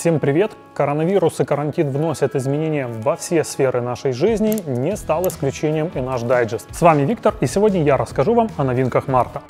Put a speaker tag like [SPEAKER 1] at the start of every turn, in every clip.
[SPEAKER 1] Всем привет! Коронавирус и карантин вносят изменения во все сферы нашей жизни, не стал исключением и наш дайджест. С вами Виктор, и сегодня я расскажу вам о новинках марта.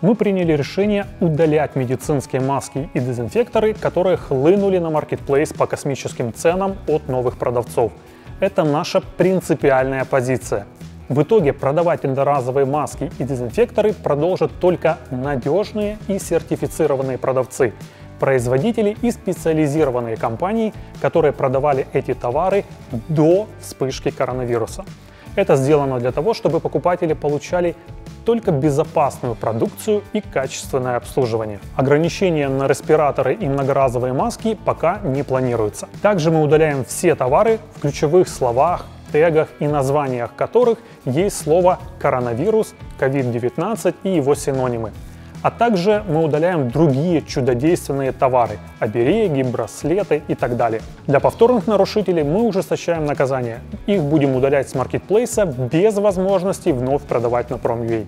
[SPEAKER 1] Мы приняли решение удалять медицинские маски и дезинфекторы, которые хлынули на маркетплейс по космическим ценам от новых продавцов. Это наша принципиальная позиция. В итоге продавать одноразовые маски и дезинфекторы продолжат только надежные и сертифицированные продавцы, производители и специализированные компании, которые продавали эти товары до вспышки коронавируса. Это сделано для того, чтобы покупатели получали только безопасную продукцию и качественное обслуживание. Ограничения на респираторы и многоразовые маски пока не планируются. Также мы удаляем все товары в ключевых словах, тегах и названиях которых есть слово коронавирус, COVID-19 и его синонимы. А также мы удаляем другие чудодейственные товары – обереги, браслеты и так далее. Для повторных нарушителей мы ужесточаем наказание. Их будем удалять с маркетплейса без возможности вновь продавать на Prom.ua.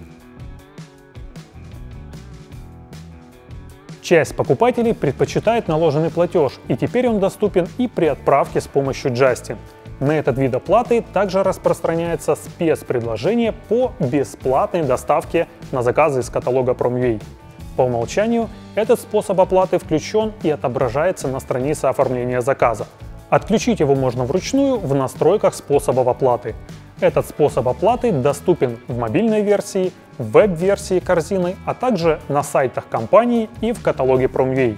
[SPEAKER 1] Часть покупателей предпочитает наложенный платеж, и теперь он доступен и при отправке с помощью Justin. На этот вид оплаты также распространяется спецпредложение по бесплатной доставке на заказы из каталога Prom.ua. По умолчанию этот способ оплаты включен и отображается на странице оформления заказа. Отключить его можно вручную в настройках способов оплаты. Этот способ оплаты доступен в мобильной версии, веб-версии корзины, а также на сайтах компании и в каталоге Prom.ua.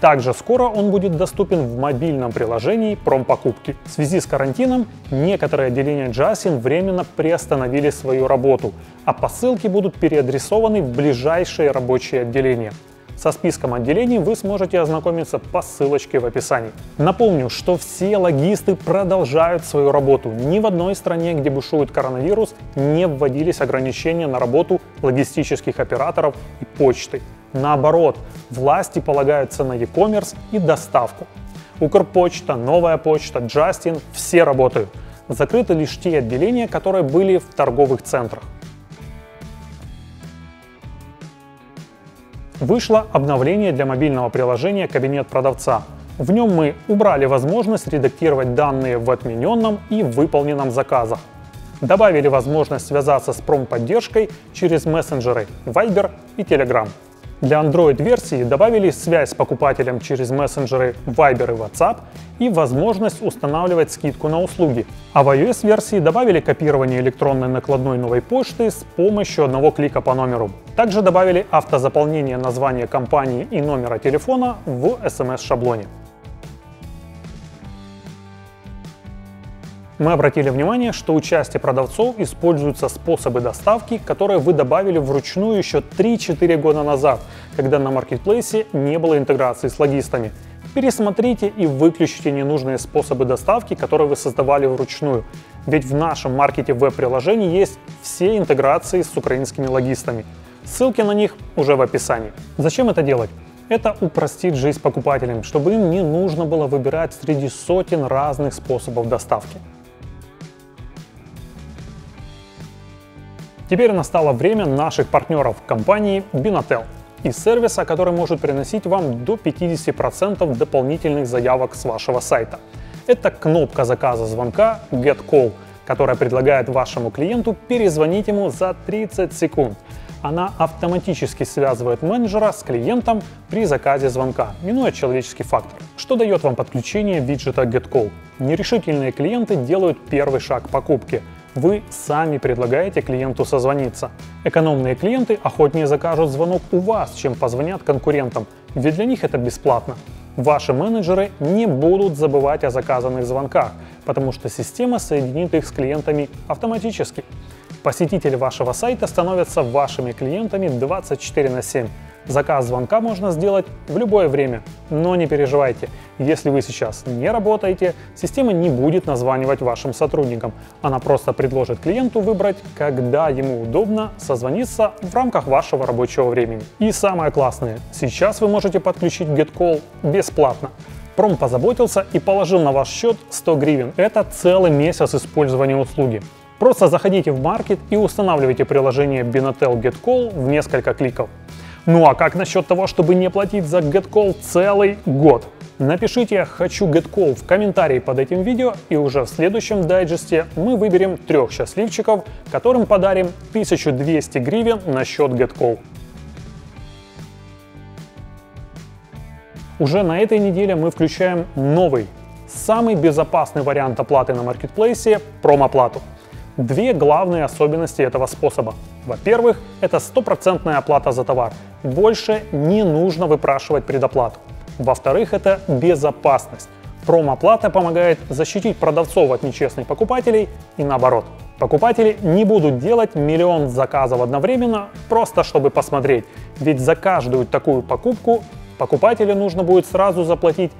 [SPEAKER 1] Также скоро он будет доступен в мобильном приложении промпокупки. В связи с карантином некоторые отделения Jasin временно приостановили свою работу, а посылки будут переадресованы в ближайшие рабочие отделения. Со списком отделений вы сможете ознакомиться по ссылочке в описании. Напомню, что все логисты продолжают свою работу. Ни в одной стране, где бушует коронавирус, не вводились ограничения на работу логистических операторов и почты. Наоборот, власти полагаются на e-commerce и доставку. Укрпочта, Новая почта, Джастин – все работают. Закрыты лишь те отделения, которые были в торговых центрах. Вышло обновление для мобильного приложения «Кабинет продавца». В нем мы убрали возможность редактировать данные в отмененном и выполненном заказах. Добавили возможность связаться с промподдержкой через мессенджеры Viber и Telegram. Для Android-версии добавили связь с покупателем через мессенджеры Viber и WhatsApp и возможность устанавливать скидку на услуги. А в iOS-версии добавили копирование электронной накладной новой почты с помощью одного клика по номеру. Также добавили автозаполнение названия компании и номера телефона в SMS-шаблоне. Мы обратили внимание, что у части продавцов используются способы доставки, которые вы добавили вручную еще 3-4 года назад, когда на маркетплейсе не было интеграции с логистами. Пересмотрите и выключите ненужные способы доставки, которые вы создавали вручную. Ведь в нашем маркете веб-приложений есть все интеграции с украинскими логистами. Ссылки на них уже в описании. Зачем это делать? Это упростит жизнь покупателям, чтобы им не нужно было выбирать среди сотен разных способов доставки. Теперь настало время наших партнеров компании Binatel и сервиса, который может приносить вам до 50% дополнительных заявок с вашего сайта. Это кнопка заказа звонка Get Call, которая предлагает вашему клиенту перезвонить ему за 30 секунд. Она автоматически связывает менеджера с клиентом при заказе звонка, минуя человеческий фактор. Что дает вам подключение виджета Get Call? Нерешительные клиенты делают первый шаг покупки – вы сами предлагаете клиенту созвониться. Экономные клиенты охотнее закажут звонок у вас, чем позвонят конкурентам, ведь для них это бесплатно. Ваши менеджеры не будут забывать о заказанных звонках, потому что система соединит их с клиентами автоматически. Посетители вашего сайта становятся вашими клиентами 24 на 7. Заказ звонка можно сделать в любое время, но не переживайте, если вы сейчас не работаете, система не будет названивать вашим сотрудникам. Она просто предложит клиенту выбрать, когда ему удобно созвониться в рамках вашего рабочего времени. И самое классное, сейчас вы можете подключить GetCall бесплатно. Пром позаботился и положил на ваш счет 100 гривен. Это целый месяц использования услуги. Просто заходите в маркет и устанавливайте приложение Binatel GetCall в несколько кликов. Ну а как насчет того, чтобы не платить за GetCall целый год? Напишите «Хочу GetCall» в комментарии под этим видео, и уже в следующем дайджесте мы выберем трех счастливчиков, которым подарим 1200 гривен на счет GetCall. Уже на этой неделе мы включаем новый, самый безопасный вариант оплаты на маркетплейсе – промоплату. Две главные особенности этого способа. Во-первых, это стопроцентная оплата за товар. Больше не нужно выпрашивать предоплату. Во-вторых, это безопасность. Промоплата помогает защитить продавцов от нечестных покупателей и наоборот. Покупатели не будут делать миллион заказов одновременно, просто чтобы посмотреть. Ведь за каждую такую покупку покупателю нужно будет сразу заплатить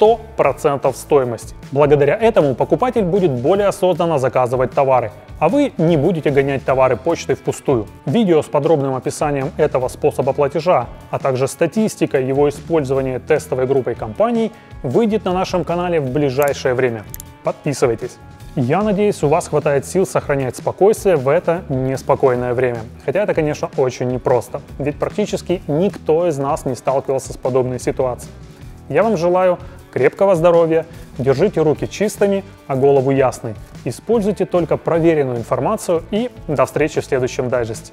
[SPEAKER 1] 100% стоимости. Благодаря этому покупатель будет более осознанно заказывать товары, а вы не будете гонять товары почтой впустую. Видео с подробным описанием этого способа платежа, а также статистика его использования тестовой группой компаний выйдет на нашем канале в ближайшее время. Подписывайтесь. Я надеюсь, у вас хватает сил сохранять спокойствие в это неспокойное время. Хотя это, конечно, очень непросто, ведь практически никто из нас не сталкивался с подобной ситуацией. Я вам желаю крепкого здоровья, держите руки чистыми, а голову ясной. Используйте только проверенную информацию и до встречи в следующем дайджесте.